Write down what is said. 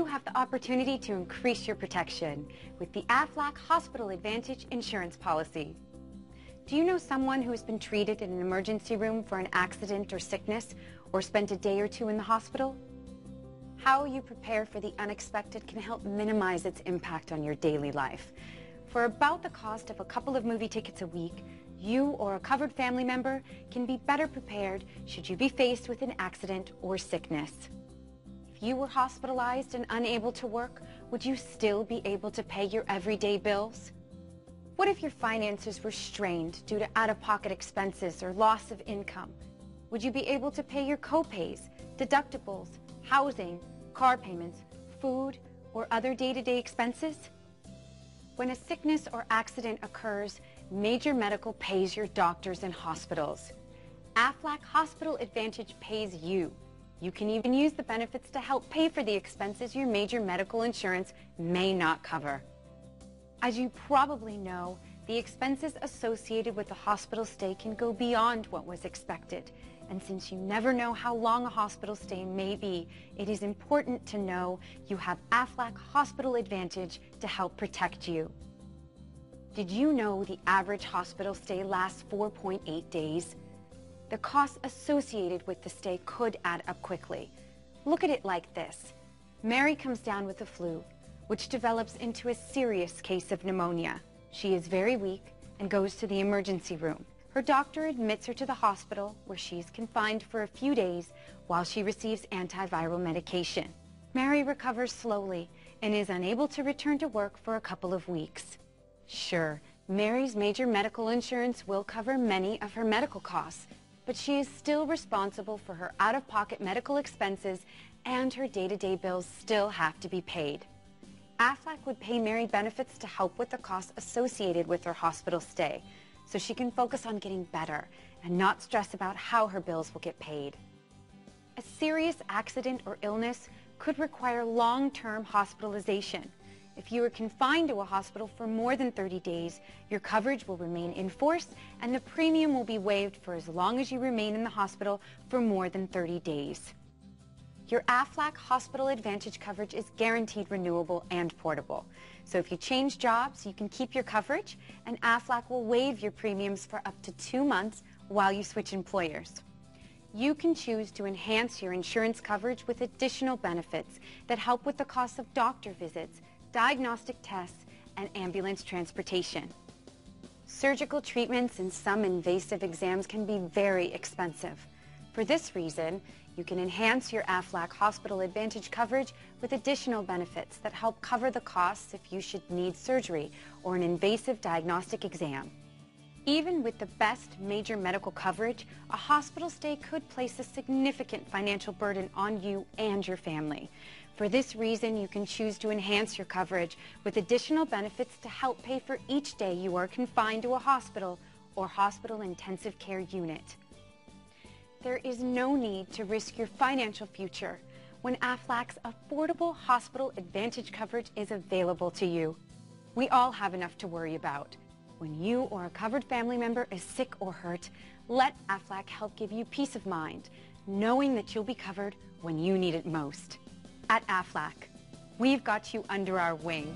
you have the opportunity to increase your protection with the AFLAC Hospital Advantage insurance policy. Do you know someone who has been treated in an emergency room for an accident or sickness or spent a day or two in the hospital? How you prepare for the unexpected can help minimize its impact on your daily life. For about the cost of a couple of movie tickets a week, you or a covered family member can be better prepared should you be faced with an accident or sickness. You were hospitalized and unable to work, would you still be able to pay your everyday bills? What if your finances were strained due to out-of-pocket expenses or loss of income? Would you be able to pay your copays, deductibles, housing, car payments, food, or other day-to-day -day expenses? When a sickness or accident occurs, Major Medical pays your doctors and hospitals. AFLAC Hospital Advantage pays you. You can even use the benefits to help pay for the expenses your major medical insurance may not cover. As you probably know, the expenses associated with a hospital stay can go beyond what was expected. And since you never know how long a hospital stay may be, it is important to know you have AFLAC Hospital Advantage to help protect you. Did you know the average hospital stay lasts 4.8 days? The costs associated with the stay could add up quickly. Look at it like this. Mary comes down with the flu, which develops into a serious case of pneumonia. She is very weak and goes to the emergency room. Her doctor admits her to the hospital where she is confined for a few days while she receives antiviral medication. Mary recovers slowly and is unable to return to work for a couple of weeks. Sure, Mary's major medical insurance will cover many of her medical costs, but she is still responsible for her out-of-pocket medical expenses and her day-to-day -day bills still have to be paid. AFLAC would pay Mary benefits to help with the costs associated with her hospital stay, so she can focus on getting better and not stress about how her bills will get paid. A serious accident or illness could require long-term hospitalization, if you are confined to a hospital for more than 30 days, your coverage will remain in force and the premium will be waived for as long as you remain in the hospital for more than 30 days. Your AFLAC Hospital Advantage coverage is guaranteed renewable and portable. So if you change jobs, you can keep your coverage and AFLAC will waive your premiums for up to two months while you switch employers. You can choose to enhance your insurance coverage with additional benefits that help with the cost of doctor visits, diagnostic tests, and ambulance transportation. Surgical treatments and some invasive exams can be very expensive. For this reason, you can enhance your AFLAC Hospital Advantage coverage with additional benefits that help cover the costs if you should need surgery or an invasive diagnostic exam. Even with the best major medical coverage, a hospital stay could place a significant financial burden on you and your family. For this reason, you can choose to enhance your coverage with additional benefits to help pay for each day you are confined to a hospital or hospital intensive care unit. There is no need to risk your financial future when AFLAC's affordable hospital advantage coverage is available to you. We all have enough to worry about. When you or a covered family member is sick or hurt, let AFLAC help give you peace of mind, knowing that you'll be covered when you need it most. At AFLAC, we've got you under our wing.